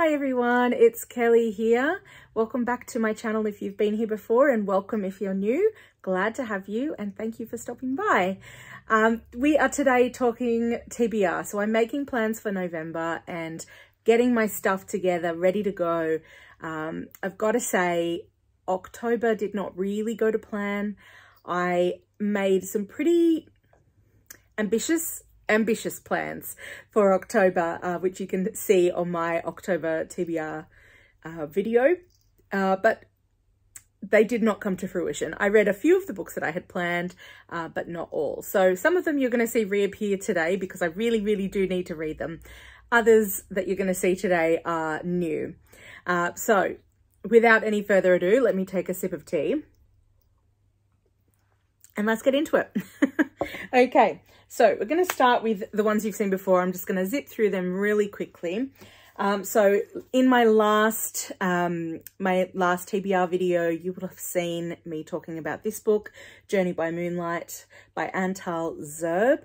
Hi everyone, it's Kelly here. Welcome back to my channel if you've been here before and welcome if you're new. Glad to have you and thank you for stopping by. Um, we are today talking TBR, so I'm making plans for November and getting my stuff together, ready to go. Um, I've got to say, October did not really go to plan. I made some pretty ambitious ambitious plans for October, uh, which you can see on my October TBR uh, video, uh, but they did not come to fruition. I read a few of the books that I had planned, uh, but not all. So some of them you're going to see reappear today because I really, really do need to read them. Others that you're going to see today are new. Uh, so without any further ado, let me take a sip of tea and let's get into it. okay, so we're going to start with the ones you've seen before. I'm just going to zip through them really quickly. Um, so in my last um, my last TBR video, you would have seen me talking about this book, Journey by Moonlight by Antal Szerb.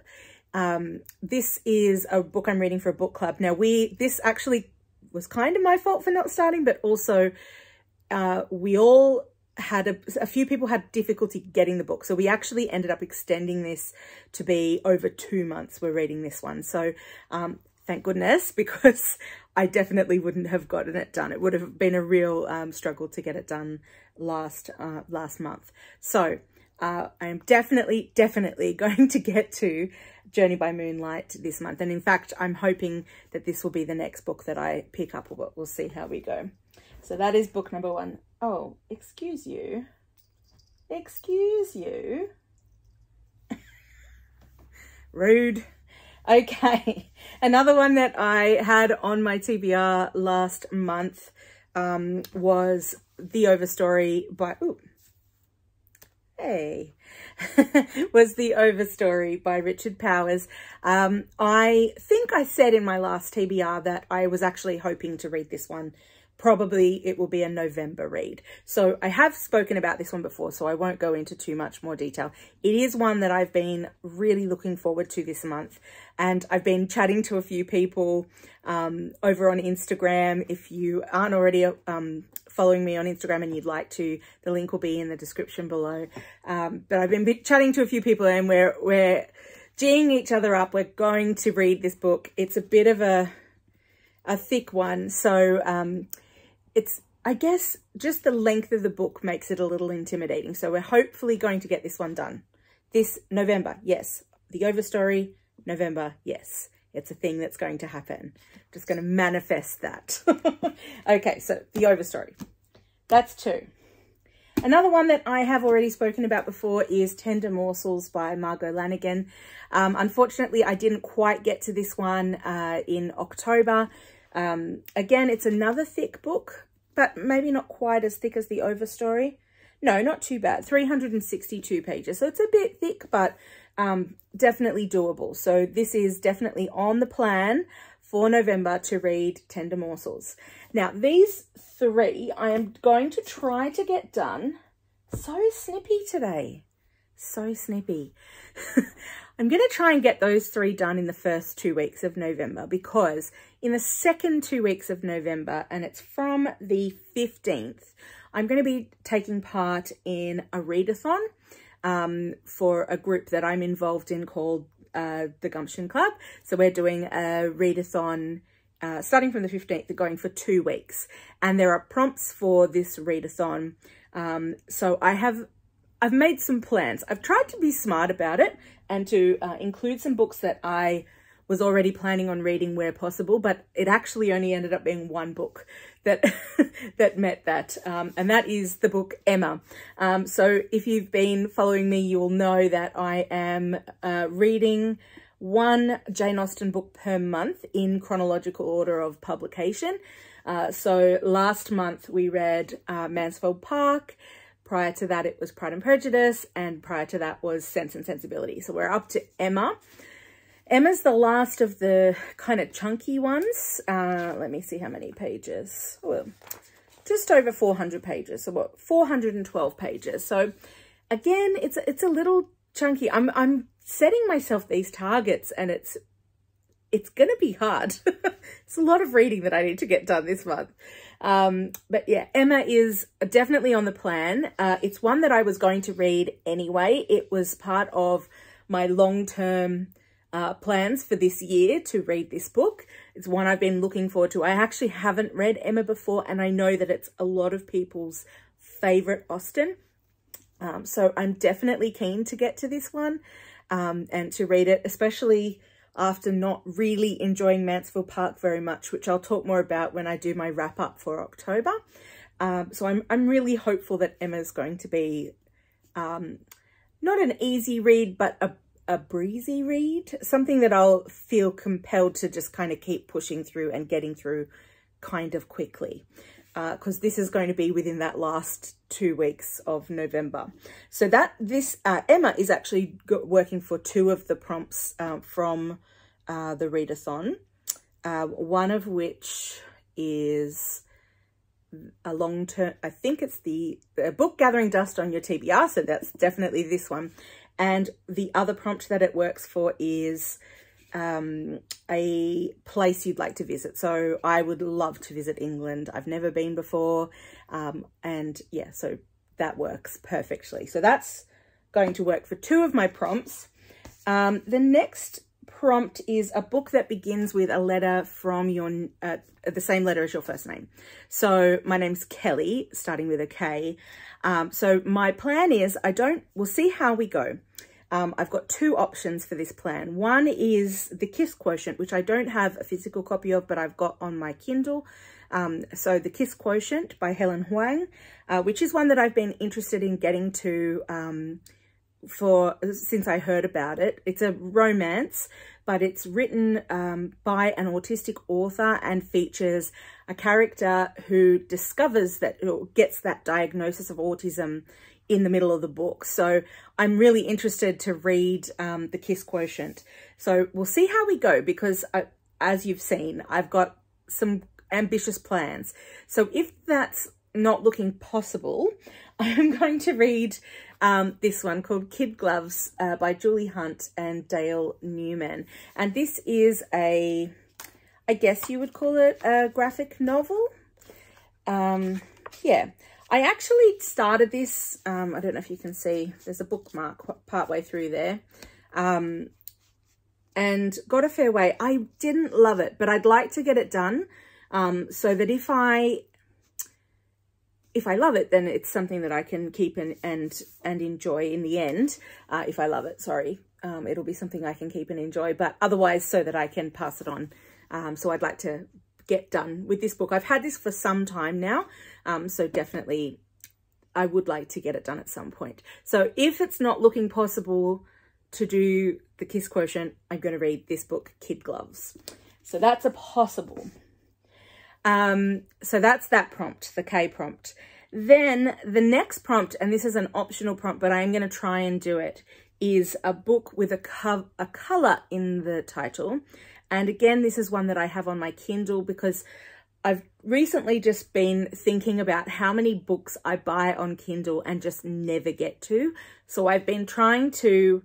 Um, this is a book I'm reading for a book club. Now we this actually was kind of my fault for not starting, but also uh, we all had a, a, few people had difficulty getting the book. So we actually ended up extending this to be over two months. We're reading this one. So um, thank goodness, because I definitely wouldn't have gotten it done. It would have been a real um, struggle to get it done last, uh, last month. So uh, I'm definitely, definitely going to get to Journey by Moonlight this month. And in fact, I'm hoping that this will be the next book that I pick up, but we'll see how we go. So that is book number one. Oh, excuse you. Excuse you. Rude. Okay, another one that I had on my TBR last month um, was The Overstory by, ooh, hey, was The Overstory by Richard Powers. Um, I think I said in my last TBR that I was actually hoping to read this one probably it will be a November read. So I have spoken about this one before, so I won't go into too much more detail. It is one that I've been really looking forward to this month. And I've been chatting to a few people um, over on Instagram. If you aren't already um, following me on Instagram and you'd like to, the link will be in the description below. Um, but I've been chatting to a few people and we're, we're geeing each other up. We're going to read this book. It's a bit of a, a thick one. So, um, it's, I guess, just the length of the book makes it a little intimidating. So we're hopefully going to get this one done. This November, yes. The Overstory, November, yes. It's a thing that's going to happen. just going to manifest that. okay, so the Overstory. That's two. Another one that I have already spoken about before is Tender Morsels by Margo Lanagan. Um, unfortunately, I didn't quite get to this one uh, in October um, again, it's another thick book, but maybe not quite as thick as the Overstory. No, not too bad. 362 pages. So it's a bit thick, but um, definitely doable. So this is definitely on the plan for November to read Tender Morsels. Now, these three I am going to try to get done. So snippy today. So snippy. I'm going to try and get those three done in the first two weeks of November because in the second two weeks of November, and it's from the 15th, I'm going to be taking part in a readathon um, for a group that I'm involved in called uh, the Gumption Club. So we're doing a readathon uh, starting from the 15th, going for two weeks. And there are prompts for this readathon. Um, so I have I've made some plans. I've tried to be smart about it and to uh, include some books that I was already planning on reading where possible, but it actually only ended up being one book that that met that, um, and that is the book Emma. Um, so if you've been following me, you will know that I am uh, reading one Jane Austen book per month in chronological order of publication. Uh, so last month we read uh, Mansfield Park, Prior to that, it was Pride and Prejudice, and prior to that was Sense and Sensibility. So we're up to Emma. Emma's the last of the kind of chunky ones. Uh, let me see how many pages. Well, just over 400 pages. So what, 412 pages. So again, it's, it's a little chunky. I'm, I'm setting myself these targets and it's, it's going to be hard. it's a lot of reading that I need to get done this month. Um, but yeah, Emma is definitely on the plan. Uh, it's one that I was going to read anyway. It was part of my long-term uh, plans for this year to read this book. It's one I've been looking forward to. I actually haven't read Emma before, and I know that it's a lot of people's favorite Austen. Um, so I'm definitely keen to get to this one um, and to read it, especially after not really enjoying Mansfield Park very much, which I'll talk more about when I do my wrap up for October. Um, so I'm, I'm really hopeful that Emma's going to be um, not an easy read, but a, a breezy read, something that I'll feel compelled to just kind of keep pushing through and getting through kind of quickly because uh, this is going to be within that last two weeks of November. So that this uh, Emma is actually working for two of the prompts uh, from uh, the readathon, uh, one of which is a long term, I think it's the book Gathering Dust on Your TBR, so that's definitely this one. And the other prompt that it works for is um, a place you'd like to visit. So I would love to visit England. I've never been before. Um, and yeah, so that works perfectly. So that's going to work for two of my prompts. Um, the next prompt is a book that begins with a letter from your, uh, the same letter as your first name. So my name's Kelly, starting with a K. Um, so my plan is I don't, we'll see how we go. Um, I've got two options for this plan. One is the KISS Quotient, which I don't have a physical copy of, but I've got on my Kindle. Um, so the KISS Quotient by Helen Hoang, uh, which is one that I've been interested in getting to um, for since I heard about it. It's a romance, but it's written um, by an autistic author and features a character who discovers that, or gets that diagnosis of autism in the middle of the book. So I'm really interested to read um, the KISS Quotient. So we'll see how we go because I, as you've seen, I've got some ambitious plans. So if that's not looking possible, I'm going to read um, this one called KidGlovz uh, by Julie Hunt and Dale Newman. And this is a, I guess you would call it a graphic novel. Um, yeah, I actually started this, um, I don't know if you can see, there's a bookmark partway through there, um, and got a fair way. I didn't love it, but I'd like to get it done um, so that if I if I love it, then it's something that I can keep and and, and enjoy in the end. Uh, if I love it, sorry, um, it'll be something I can keep and enjoy, but otherwise so that I can pass it on. Um, so I'd like to get done with this book. I've had this for some time now, um, so definitely I would like to get it done at some point. So if it's not looking possible to do the KISS quotient, I'm going to read this book, KidGlovz. So that's a possible. Um, so that's that prompt, the K prompt. Then the next prompt, and this is an optional prompt, but I'm going to try and do it, is a book with a, co a color in the title. And again, this is one that I have on my Kindle because I've recently just been thinking about how many books I buy on Kindle and just never get to. So I've been trying to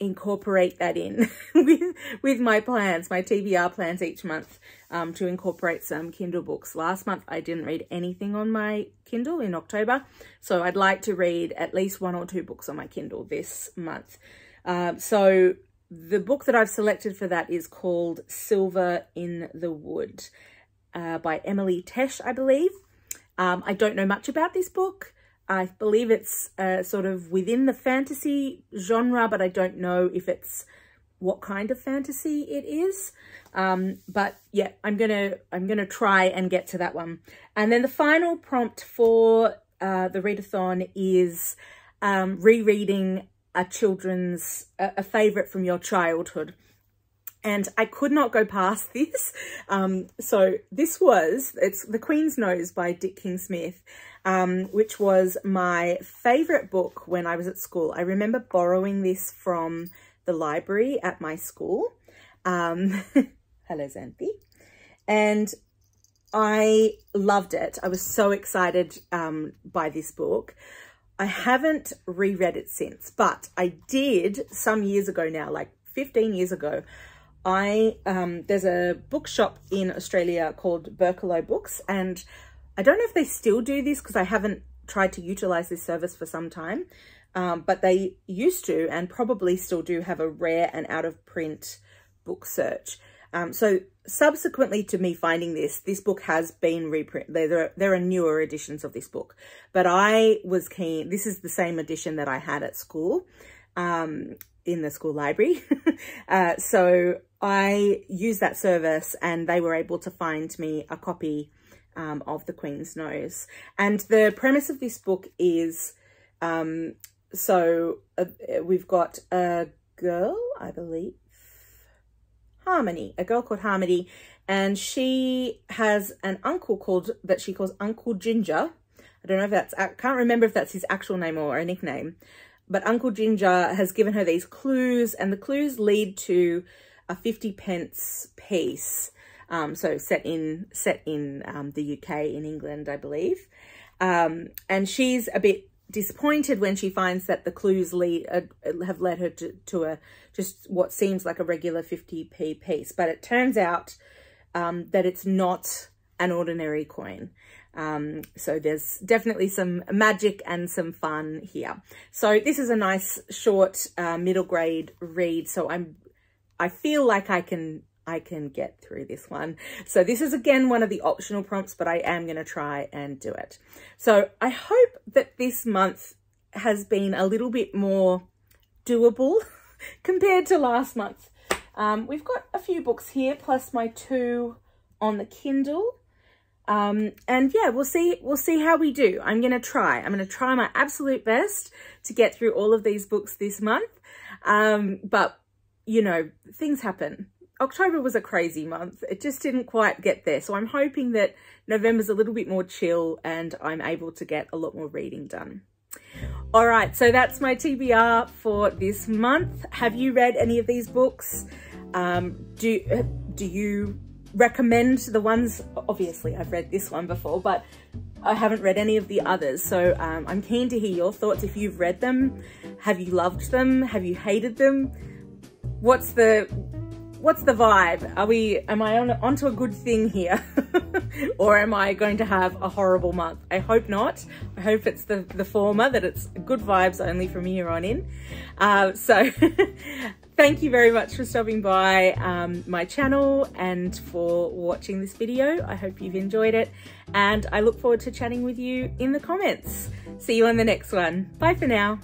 incorporate that in with, with my plans, my TBR plans each month um, to incorporate some Kindle books. Last month, I didn't read anything on my Kindle in October. So I'd like to read at least one or two books on my Kindle this month. Um, so the book that I've selected for that is called Silver in the Wood uh, by Emily Tesh, I believe. Um, I don't know much about this book. I believe it's uh, sort of within the fantasy genre, but I don't know if it's what kind of fantasy it is. Um, but yeah, I'm gonna I'm gonna try and get to that one. And then the final prompt for uh, the readathon is um, rereading a children's, a, a favorite from your childhood. And I could not go past this. Um, so this was, it's The Queen's Nose by Dick King-Smith, um, which was my favorite book when I was at school. I remember borrowing this from the library at my school. Um, hello, Xanthi. And I loved it. I was so excited um, by this book. I haven't reread it since, but I did some years ago now, like 15 years ago, I um, there's a bookshop in Australia called Berkelouw Books, and I don't know if they still do this because I haven't tried to utilize this service for some time, um, but they used to and probably still do have a rare and out of print book search. Um, so subsequently to me finding this, this book has been reprinted. There, are, there are newer editions of this book, but I was keen. This is the same edition that I had at school, um, in the school library. uh, so I used that service and they were able to find me a copy um, of The Queen's Nose. And the premise of this book is, um, so uh, we've got a girl, I believe, Harmony, a girl called Harmony, and she has an uncle called, that she calls Uncle Ginger. I don't know if that's, I can't remember if that's his actual name or a nickname, but Uncle Ginger has given her these clues and the clues lead to a 50 pence piece. Um, so set in, set in um, the UK, in England, I believe. Um, and she's a bit disappointed when she finds that the clues lead uh, have led her to, to a just what seems like a regular 50p piece. But it turns out um, that it's not an ordinary coin. Um, so there's definitely some magic and some fun here. So this is a nice short uh, middle grade read. So I'm, I feel like I can I can get through this one. So this is again one of the optional prompts, but I am going to try and do it. So I hope that this month has been a little bit more doable compared to last month. Um, we've got a few books here, plus my two on the Kindle. Um, and yeah, we'll see, we'll see how we do. I'm going to try. I'm going to try my absolute best to get through all of these books this month. Um, but you know, things happen. October was a crazy month. It just didn't quite get there. So I'm hoping that November's a little bit more chill and I'm able to get a lot more reading done. All right, so that's my TBR for this month. Have you read any of these books? Um, do, do you recommend the ones? Obviously, I've read this one before, but I haven't read any of the others. So um, I'm keen to hear your thoughts. If you've read them, have you loved them? Have you hated them? What's the what's the vibe? Are we, am I on onto a good thing here? or am I going to have a horrible month? I hope not. I hope it's the, the former, that it's good vibes only from here on in. Uh, so thank you very much for stopping by um, my channel and for watching this video. I hope you've enjoyed it and I look forward to chatting with you in the comments. See you on the next one. Bye for now.